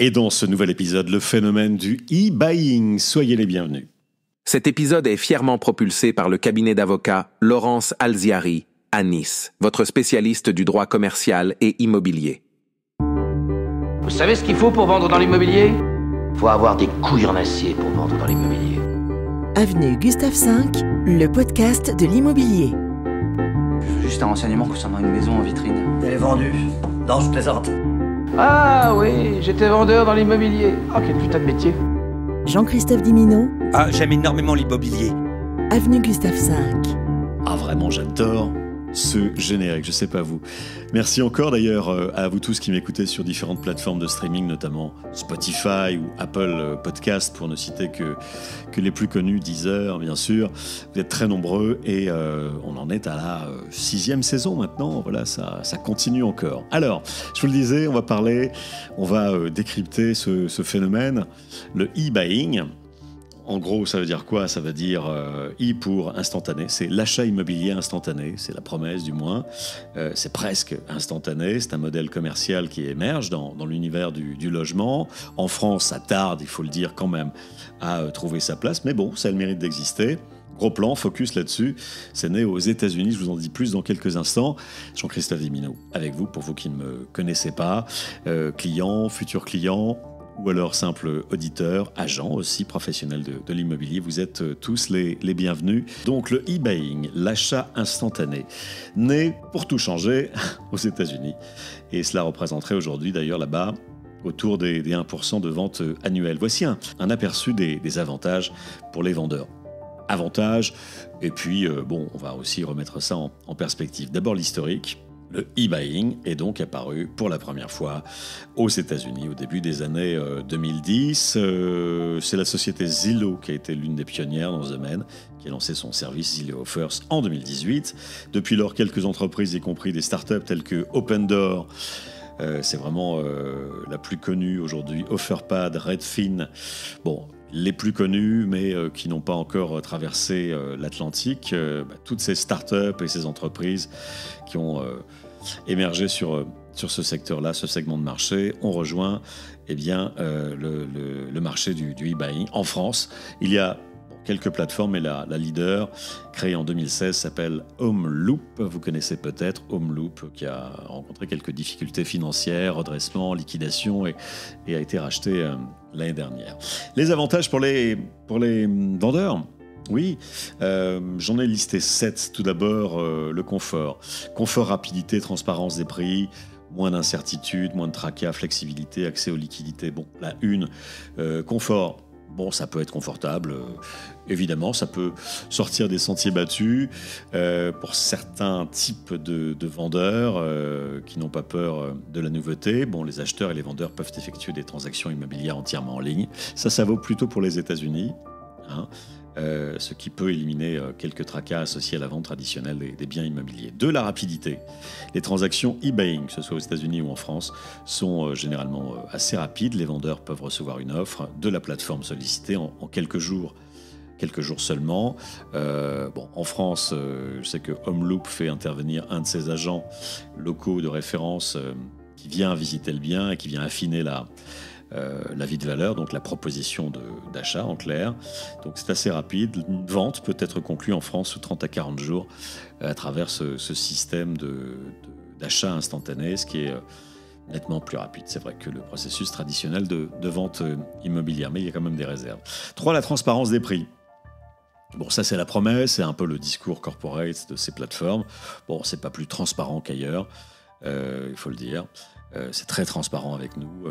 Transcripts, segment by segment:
Et dans ce nouvel épisode, le phénomène du e-buying. Soyez les bienvenus. Cet épisode est fièrement propulsé par le cabinet d'avocats Laurence Alziari à Nice, votre spécialiste du droit commercial et immobilier. Vous savez ce qu'il faut pour vendre dans l'immobilier? Faut avoir des couilles en acier pour vendre dans l'immobilier. Avenue Gustave V, le podcast de l'immobilier. Juste un renseignement concernant une maison en vitrine. Elle est vendue. Non, je plaisante. Ah oui, j'étais vendeur dans l'immobilier. Ah, quel putain de métier. Jean-Christophe Dimino, Ah, j'aime énormément l'immobilier. Avenue Gustave V. Ah vraiment, j'adore ce générique, je sais pas vous. Merci encore d'ailleurs euh, à vous tous qui m'écoutez sur différentes plateformes de streaming, notamment Spotify ou Apple euh, Podcast, pour ne citer que, que les plus connus, Deezer bien sûr. Vous êtes très nombreux et euh, on en est à la sixième saison maintenant, voilà, ça, continue encore. Alors, je vous le disais, on va parler, on va décrypter ce phénomène, le e-buying. En gros, ça veut dire quoi? Ça veut dire euh, I pour instantané. C'est l'achat immobilier instantané. C'est la promesse, du moins. Euh, c'est presque instantané. C'est un modèle commercial qui émerge dans, l'univers du, du logement. En France, ça tarde, il faut le dire quand même, à euh, trouver sa place. Mais bon, ça a le mérite d'exister. Gros plan, focus là-dessus. C'est né aux États-Unis. Je vous en dis plus dans quelques instants. Jean-Christophe Dimino, avec vous, pour vous qui ne me connaissez pas, euh, client, futur client, ou alors simple auditeur, agent aussi professionnel de, l'immobilier, vous êtes euh, tous les, bienvenus. Donc le e-buying, l'achat instantané, né pour tout changer aux États-Unis. Et cela représenterait aujourd'hui d'ailleurs là-bas autour des, des 1% de ventes euh, annuelles. Voici un, aperçu des, avantages pour les vendeurs. Avantages, et puis euh, bon, on va aussi remettre ça en perspective. D'abord l'historique. Le e-buying est donc apparu pour la première fois aux États-Unis au début des années euh, 2010. Euh, c'est la société Zillow qui a été l'une des pionnières dans ce domaine, qui a lancé son service Zillow Offers en 2018. Depuis lors, quelques entreprises, y compris des startups telles que Open Door, euh, c'est vraiment euh, la plus connue aujourd'hui, Offerpad, Redfin. Bon, les plus connus, mais euh, qui n'ont pas encore traversé euh, l'Atlantique. Euh, bah, toutes ces startups et ces entreprises qui ont euh, émergé sur, euh, sur ce secteur-là, ce segment de marché, ont rejoint eh bien, euh, le marché du, du e-buying. En France, il y a quelques plateformes, mais la, leader, créée en 2016, s'appelle Homeloop. Vous connaissez peut-être Homeloop, qui a rencontré quelques difficultés financières, redressement, liquidation, et, et a été racheté euh, l'année dernière. Les avantages pour les, pour les hum, vendeurs oui, euh, j'en ai listé 7. Tout d'abord, euh, le confort. Confort, rapidité, transparence des prix, moins d'incertitude, moins de tracas, flexibilité, accès aux liquidités. Bon, la une, confort. Bon, ça peut être confortable, euh, évidemment, ça peut sortir des sentiers battus euh, pour certains types de, de vendeurs euh, qui n'ont pas peur de la nouveauté. Bon, les acheteurs et les vendeurs peuvent effectuer des transactions immobilières entièrement en ligne. Ça, ça vaut plutôt pour les États-Unis. hein. Euh, ce qui peut éliminer euh, quelques tracas associés à la vente traditionnelle des, biens immobiliers. De la rapidité. Les transactions e-buying, que ce soit aux États-Unis ou en France, sont euh, généralement assez rapides. Les vendeurs peuvent recevoir une offre de la plateforme sollicitée en, quelques jours. Quelques jours seulement. Bon, en France, je sais que Homeloop fait intervenir un de ses agents locaux de référence qui vient visiter le bien et qui vient affiner la, euh, la vie de valeur, donc la proposition d'achat en clair. Donc c'est assez rapide. Une vente peut être conclue en France sous 30 à 40 jours euh, à travers ce, système d'achat instantané, ce qui est euh, nettement plus rapide. C'est vrai que le processus traditionnel de, vente euh, immobilière, mais il y a quand même des réserves. 3. La transparence des prix. Bon, ça c'est la promesse, c'est un peu le discours corporate de ces plateformes. Bon, c'est pas plus transparent qu'ailleurs, il faut le dire. C'est très transparent avec nous.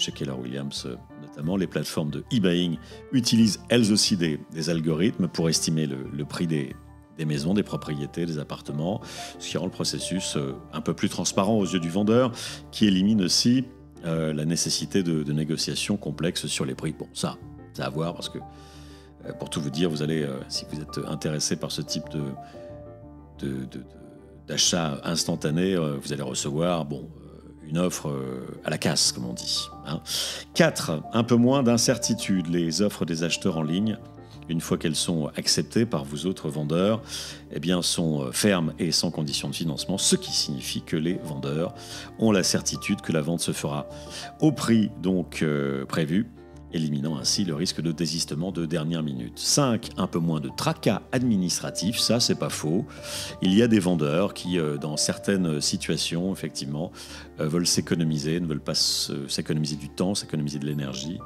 Chez Keller Williams euh, notamment, les plateformes de e-buying utilisent elles aussi des, des algorithmes pour estimer le, le prix des, des maisons, des propriétés, des appartements, ce qui rend le processus euh, un peu plus transparent aux yeux du vendeur, qui élimine aussi euh, la nécessité de, de négociations complexes sur les prix. Bon, ça, ça à voir parce que, pour tout vous dire, vous allez, si vous êtes intéressé par ce type de, d'achat instantané, vous allez recevoir, bon, une offre euh, à la casse, comme on dit. hein. 4. Un peu moins d'incertitude. Les offres des acheteurs en ligne une fois qu'elles sont acceptées par vous autres vendeurs, eh bien, sont euh, fermes et sans condition de financement, ce qui signifie que les vendeurs ont la certitude que la vente se fera au prix donc euh, prévu éliminant ainsi le risque de désistement de dernière minute. 5. Un peu moins de tracas administratifs, ça c'est pas faux. Il y a des vendeurs qui, euh, dans certaines situations, effectivement, euh, veulent s'économiser, ne veulent pas s'économiser du temps, s'économiser de l'énergie.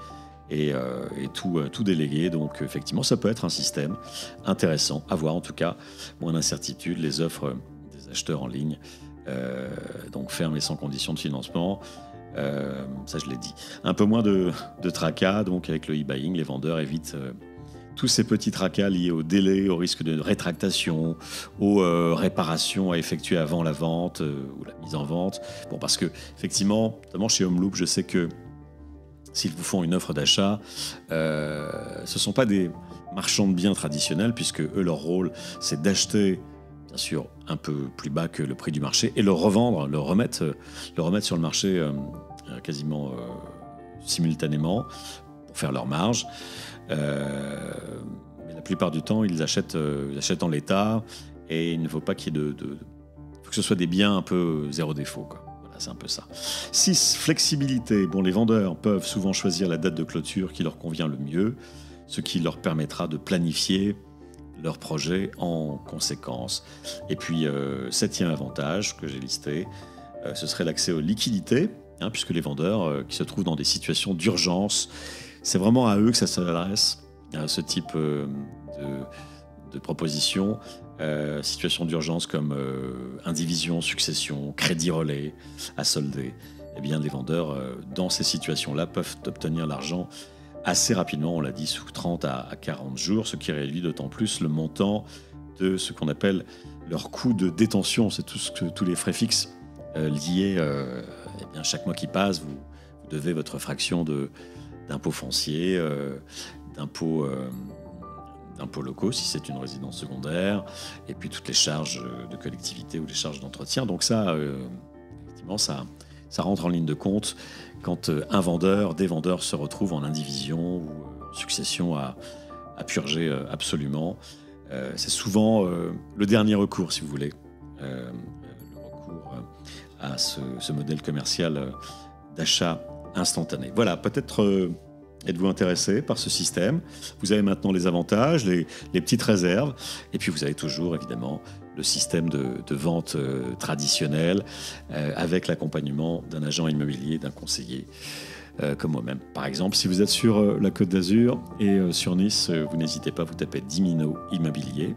Et, euh, tout, tout déléguer. Donc effectivement, ça peut être un système intéressant à voir. En tout cas, moins d'incertitude, les offres des acheteurs en ligne, donc fermes et sans condition de financement, euh, ça, je l'ai dit. Un peu moins de, tracas, donc avec le e-buying, les vendeurs évitent euh, tous ces petits tracas liés au délai, au risque de rétractation, aux euh, réparations à effectuer avant la vente ou la mise en vente. Bon, parce que, effectivement, notamment chez Homeloop, je sais que s'ils vous font une offre d'achat, ce ne sont pas des marchands de biens traditionnels, puisque eux, leur rôle, c'est d'acheter bien sûr un peu plus bas que le prix du marché et le revendre, le remettre, le remettre sur le marché euh, euh, quasiment euh, simultanément pour faire leur marge. mais la plupart du temps, ils achètent, achètent en l'état et il ne faut pas qu'il y ait de, de, faut que ce soit des biens un peu zéro défaut. Voilà, c'est un peu ça. 6. Flexibilité. Bon, les vendeurs peuvent souvent choisir la date de clôture qui leur convient le mieux, ce qui leur permettra de planifier leur projet en conséquence. Et puis, euh, septième avantage que j'ai listé, euh, ce serait l'accès aux liquidités, hein, puisque les vendeurs euh, qui se trouvent dans des situations d'urgence, c'est vraiment à eux que ça s'adresse, à ce type de, propositions. situation d'urgence comme indivision, succession, crédit relais à solder. Eh bien, les vendeurs, dans ces situations-là, peuvent obtenir l'argent assez rapidement, on l'a dit, sous 30 à 40 jours, ce qui réduit d'autant plus le montant de ce qu'on appelle leur coût de détention. C'est tout ce que, tous les frais fixes euh, liés. Euh, eh bien, chaque mois qui passe, vous, devez votre fraction d'impôts fonciers, euh, d'impôts d'impôts locaux si c'est une résidence secondaire, et puis toutes les charges de collectivité ou les charges d'entretien. Donc ça, effectivement, ça, ça rentre en ligne de compte quand euh, un vendeur, des vendeurs se retrouvent en indivision ou euh, succession à, purger euh, absolument. c'est souvent le dernier recours, si vous voulez, le recours à ce, modèle commercial d'achat instantané. Voilà, peut-être êtes-vous intéressé par ce système. Vous avez maintenant les avantages, les petites réserves, et puis vous avez toujours évidemment le système de, vente euh, traditionnel euh, avec l'accompagnement d'un agent immobilier, d'un conseiller euh, comme moi-même. Par exemple, si vous êtes sur la Côte d'Azur et sur Nice, vous n'hésitez pas, vous tapez Dimino Immobilier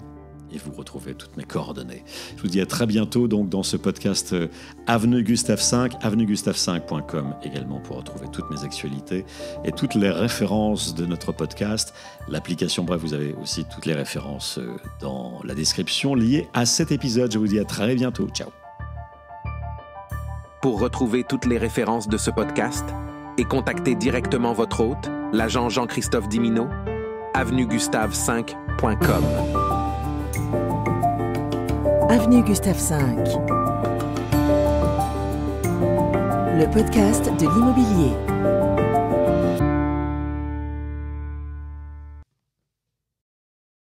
et vous retrouvez toutes mes coordonnées. Je vous dis à très bientôt donc dans ce podcast euh, Avenue Gustave 5, avenuegustave5.com également pour retrouver toutes mes actualités et toutes les références de notre podcast. L'application, bref, vous avez aussi toutes les références euh, dans la description liées à cet épisode. Je vous dis à très bientôt. Ciao. Pour retrouver toutes les références de ce podcast et contacter directement votre hôte, l'agent Jean-Christophe Dimino, avenuegustave5.com. Avenue Gustave V. Le podcast de l'immobilier.